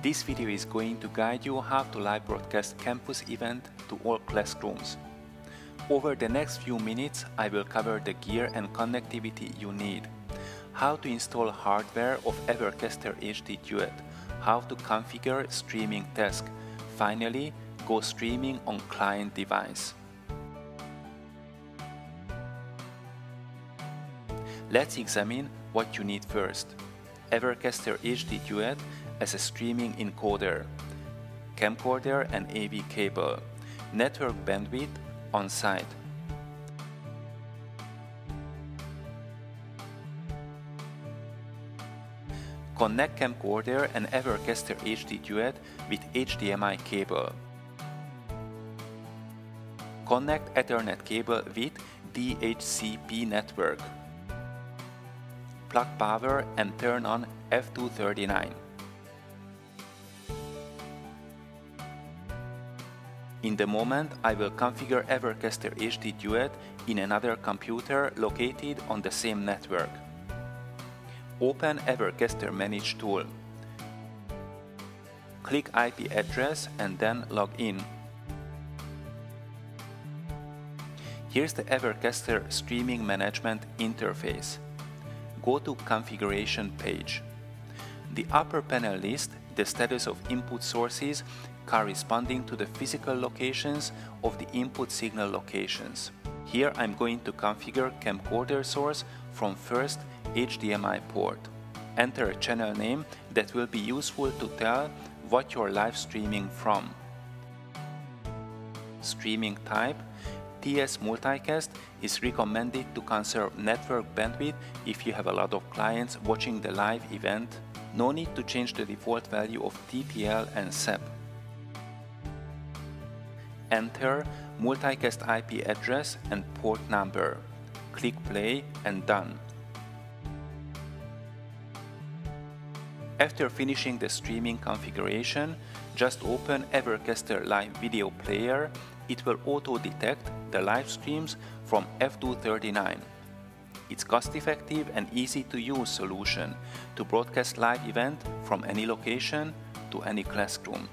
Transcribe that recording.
This video is going to guide you how to live broadcast campus event to all classrooms. Over the next few minutes, I will cover the gear and connectivity you need, how to install hardware of AVerCaster HD Duet, how to configure streaming task, finally, go streaming on client device. Let's examine what you need first. AVerCaster HD Duet as a streaming encoder, camcorder and AV cable, network bandwidth on site. Connect camcorder and AVerCaster HD Duet with HDMI cable. Connect Ethernet cable with DHCP network. Plug power and turn on F239. In the moment, I will configure AVerCaster HD Duet in another computer located on the same network. Open AVerCaster Manage tool. Click IP address and then log in. Here's the AVerCaster Streaming Management interface. Go to Configuration page. The upper panel lists the status of input sources corresponding to the physical locations of the input signal locations. Here I'm going to configure camcorder source from first HDMI port. Enter a channel name that will be useful to tell what you're live streaming from. Streaming type TS Multicast is recommended to conserve network bandwidth if you have a lot of clients watching the live event. No need to change the default value of TTL and SAP. Enter multicast IP address and port number. Click play and done. After finishing the streaming configuration, just open AVerCaster Live Video Player. It will auto-detect the live streams from F239. It's cost-effective and easy-to-use solution to broadcast live event from any location to any classroom.